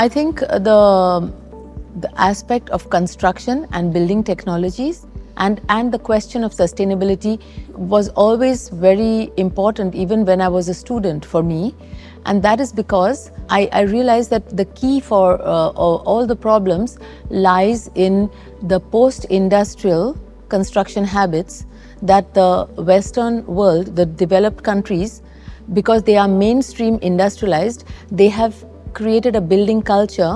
I think the the aspect of construction and building technologies and and the question of sustainability was always very important even when I was a student for me. And that is because I, I realized that the key for uh, all the problems lies in the post-industrial construction habits that the Western world, the developed countries, because they are mainstream industrialized, they have created a building culture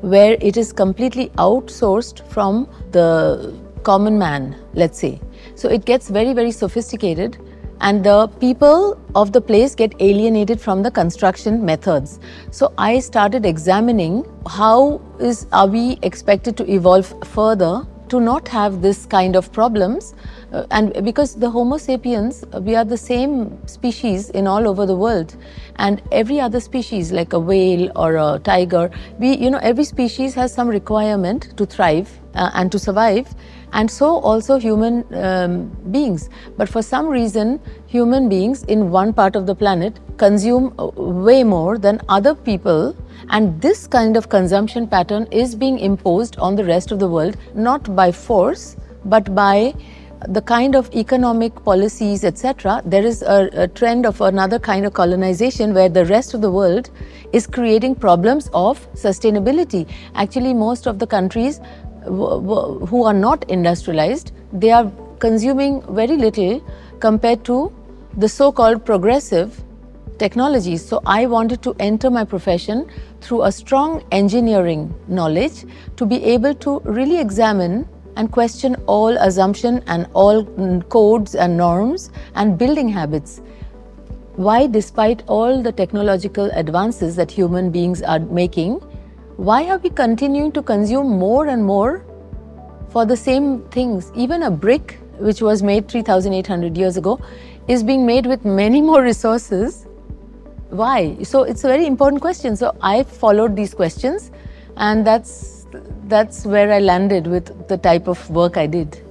where it is completely outsourced from the common man, let's say. So it gets very, very sophisticated and the people of the place get alienated from the construction methods. So I started examining how is are we expected to evolve further to not have this kind of problems uh, and because the homo sapiens uh, we are the same species in all over the world. And every other species like a whale or a tiger we you know every species has some requirement to thrive uh, and to survive and so also human um, beings. But for some reason human beings in one part of the planet consume uh, way more than other people and this kind of consumption pattern is being imposed on the rest of the world, not by force, but by the kind of economic policies, etc., there is a, a, trend of another kind of colonization where the rest of the world is creating problems of sustainability. Actually, most of the countries who are not industrialized, they are consuming very little compared to the so-called progressive technologies. So I wanted to enter my profession through a strong engineering knowledge to be able to really examine and question all assumption and all codes and norms and building habits. Why, despite all the technological advances that human beings are making, why are we continuing to consume more and more for the same things? Even a brick, which was made 3,800 years ago, is being made with many more resources why? So it's a very important question. So I followed these questions and that's that's where I landed with the type of work I did.